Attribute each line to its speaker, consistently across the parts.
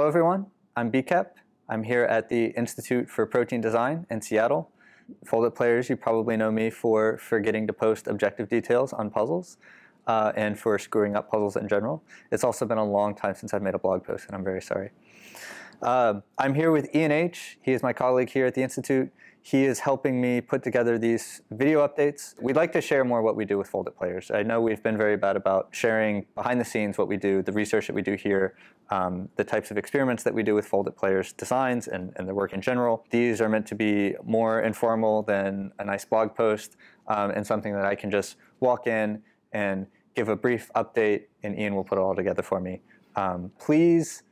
Speaker 1: Hello, everyone. I'm bkoep. I'm here at the Institute for Protein Design in Seattle. Foldit players, you probably know me for forgetting to post objective details on puzzles uh, and for screwing up puzzles in general. It's also been a long time since I've made a blog post, and I'm very sorry. Uh, I'm here with Ian H. He is my colleague here at the Institute. He is helping me put together these video updates. We'd like to share more what we do with Foldit players. I know we've been very bad about sharing behind the scenes what we do, the research that we do here, um, the types of experiments that we do with Foldit players designs and, and the work in general. These are meant to be more informal than a nice blog post um, and something that I can just walk in and give a brief update and Ian will put it all together for me. Um, please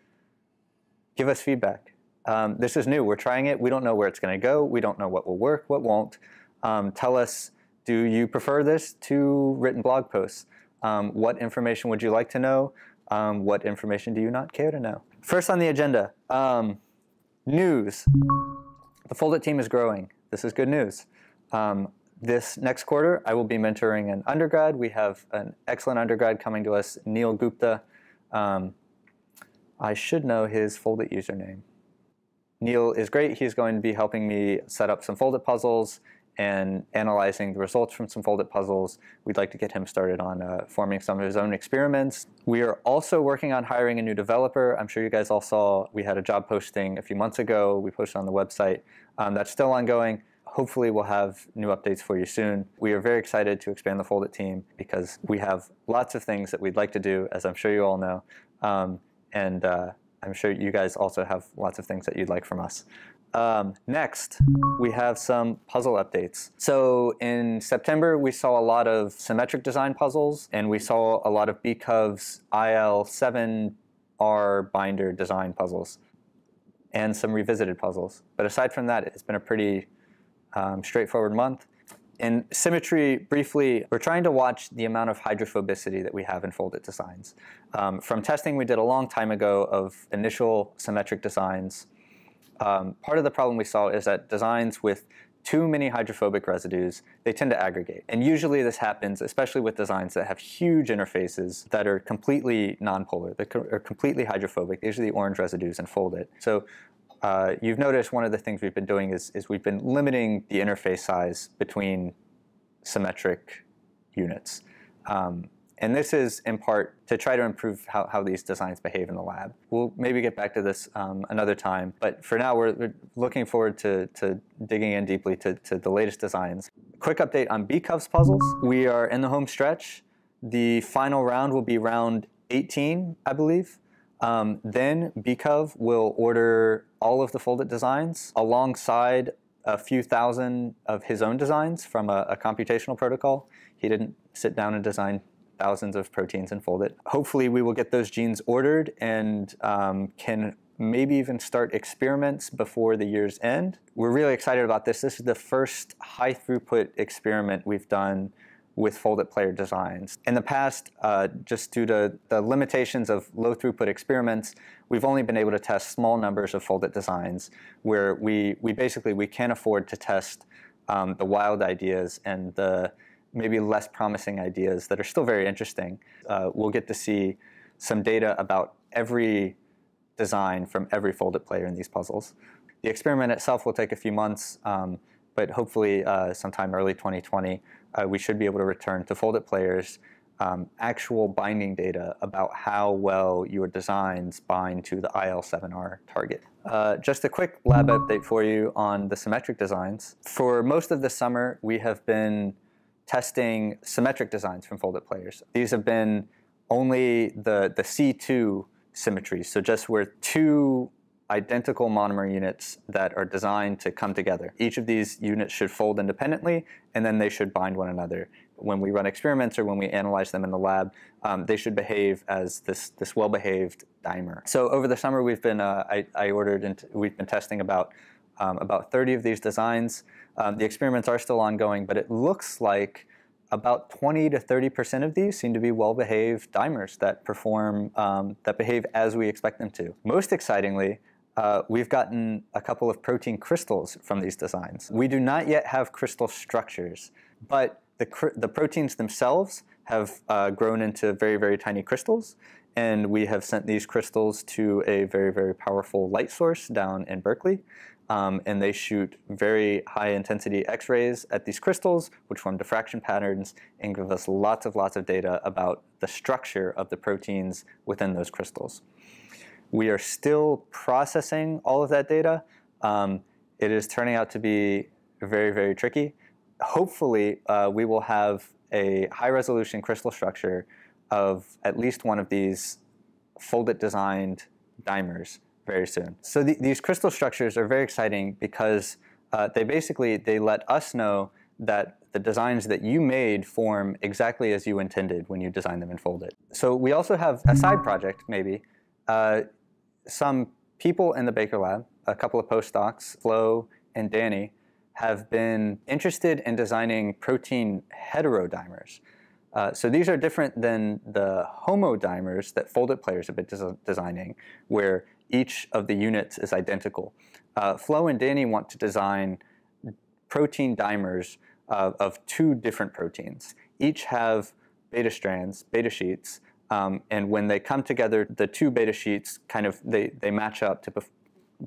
Speaker 1: give us feedback. Um, this is new. We're trying it. We don't know where it's going to go. We don't know what will work, what won't. Um, tell us, do you prefer this to written blog posts? Um, what information would you like to know? Um, what information do you not care to know? First on the agenda, um, news. The Foldit team is growing. This is good news. Um, this next quarter, I will be mentoring an undergrad. We have an excellent undergrad coming to us, Neil Gupta. I should know his Foldit username. Neil is great. He's going to be helping me set up some Foldit puzzles and analyzing the results from some Foldit puzzles. We'd like to get him started on uh, forming some of his own experiments. We are also working on hiring a new developer. I'm sure you guys all saw we had a job posting a few months ago. We posted on the website. Um, that's still ongoing. Hopefully we'll have new updates for you soon. We are very excited to expand the Foldit team because we have lots of things that we'd like to do, as I'm sure you all know. Um, and uh, I'm sure you guys also have lots of things that you'd like from us. Um, next, we have some puzzle updates. So in September, we saw a lot of symmetric design puzzles, and we saw a lot of bcov's IL7R binder design puzzles, and some revisited puzzles. But aside from that, it's been a pretty um, straightforward month. In symmetry, briefly, we're trying to watch the amount of hydrophobicity that we have in Foldit designs. Um, from testing we did a long time ago of initial symmetric designs, um, part of the problem we saw is that designs with too many hydrophobic residues, they tend to aggregate. And usually this happens, especially with designs that have huge interfaces that are completely nonpolar, that are completely hydrophobic. These are the orange residues in Foldit. So uh, you've noticed one of the things we've been doing is, is we've been limiting the interface size between symmetric units. Um, and this is in part to try to improve how, how these designs behave in the lab. We'll maybe get back to this um, another time, but for now we're, we're looking forward to, to, digging in deeply to, to the latest designs. Quick update on bcov's puzzles. We are in the home stretch. The final round will be round 18, I believe. Um, then bcov will order all of the Foldit designs alongside a few thousand of his own designs from a, a, computational protocol. He didn't sit down and design thousands of proteins and Foldit. Hopefully we will get those genes ordered and um, can maybe even start experiments before the year's end. We're really excited about this. This is the first high throughput experiment we've done with Foldit player designs. In the past, uh, just due to the limitations of low throughput experiments, we've only been able to test small numbers of Foldit designs where we, we basically, we can't afford to test um, the wild ideas and the maybe less promising ideas that are still very interesting. Uh, we'll get to see some data about every design from every Foldit player in these puzzles. The experiment itself will take a few months, um, but hopefully uh, sometime early 2020, uh, we should be able to return to Foldit players um, actual binding data about how well your designs bind to the IL7R target. Uh, just a quick lab update for you on the symmetric designs. For most of the summer, we have been testing symmetric designs from Foldit players. These have been only the, the C2 symmetries, so just where two identical monomer units that are designed to come together. Each of these units should fold independently, and then they should bind one another. When we run experiments or when we analyze them in the lab, um, they should behave as this, this well-behaved dimer. So over the summer, we've been, uh, I, I, ordered and we've been testing about, um, about 30 of these designs. Um, the experiments are still ongoing, but it looks like about 20 to 30% of these seem to be well-behaved dimers that perform, um, that behave as we expect them to. Most excitingly, uh, we've gotten a couple of protein crystals from these designs. We do not yet have crystal structures, but the, the proteins themselves have uh, grown into very, very tiny crystals. and we have sent these crystals to a very, very powerful light source down in Berkeley. Um, and they shoot very high intensity X-rays at these crystals, which form diffraction patterns and give us lots of lots of data about the structure of the proteins within those crystals. We are still processing all of that data. Um, it is turning out to be very, very tricky. Hopefully, uh, we will have a high resolution crystal structure of at least one of these Foldit designed dimers very soon. So the, these crystal structures are very exciting because uh, they basically they let us know that the designs that you made form exactly as you intended when you designed them and Foldit. So we also have a side project, maybe. Uh, some people in the Baker Lab, a couple of postdocs, Flo and Danny, have been interested in designing protein heterodimers. Uh, so these are different than the homodimers that Foldit players have been des designing, where each of the units is identical. Uh, Flo and Danny want to design protein dimers of, of two different proteins. Each have beta strands, beta sheets, um, and when they come together, the two beta sheets kind of, they, they match up to,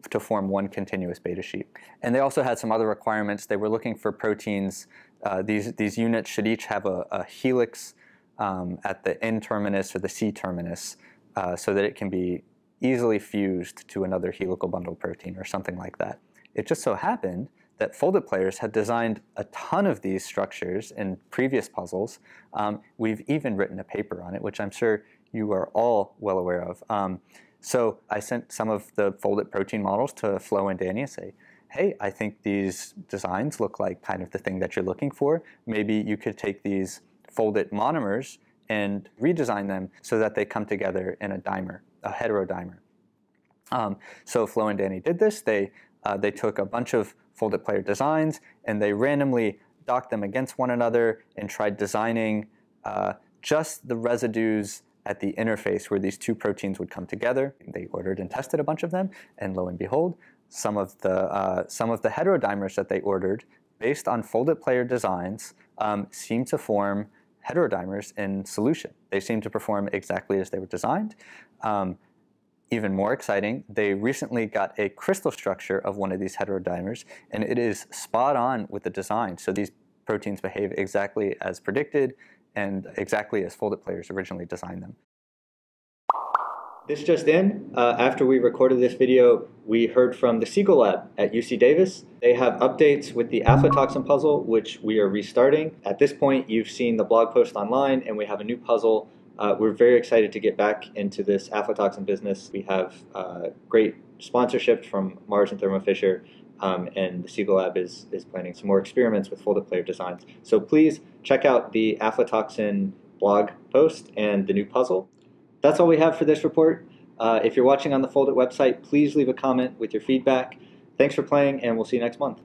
Speaker 1: to form one continuous beta sheet. And they also had some other requirements. They were looking for proteins. Uh, these, these units should each have a, a helix um, at the N terminus or the C terminus uh, so that it can be easily fused to another helical bundle protein or something like that. It just so happened that Foldit players had designed a ton of these structures in previous puzzles. Um, we've even written a paper on it, which I'm sure you are all well aware of. Um, so I sent some of the Foldit protein models to Flo and Danny and say, hey, I think these designs look like kind of the thing that you're looking for. Maybe you could take these Foldit monomers and redesign them so that they come together in a dimer a heterodimer. Um, so Flo and Danny did this. They, uh, they took a bunch of Foldit player designs and they randomly docked them against one another and tried designing uh, just the residues at the interface where these two proteins would come together. They ordered and tested a bunch of them, and lo and behold, some of the, uh, some of the heterodimers that they ordered, based on Foldit player designs, um, seem to form heterodimers in solution. They seem to perform exactly as they were designed. Um, even more exciting, they recently got a crystal structure of one of these heterodimers, and it is spot on with the design. So these proteins behave exactly as predicted and exactly as Foldit players originally designed them. This just in, uh, after we recorded this video, we heard from the Siegel Lab at UC Davis. They have updates with the aflatoxin puzzle, which we are restarting. At this point, you've seen the blog post online, and we have a new puzzle. Uh, we're very excited to get back into this aflatoxin business. We have uh, great sponsorship from Mars and Thermo Fisher, um, and the Siegel Lab is, is planning some more experiments with Foldit player designs. So please check out the aflatoxin blog post and the new puzzle. That's all we have for this report. Uh, if you're watching on the Foldit website, please leave a comment with your feedback. Thanks for playing, and we'll see you next month.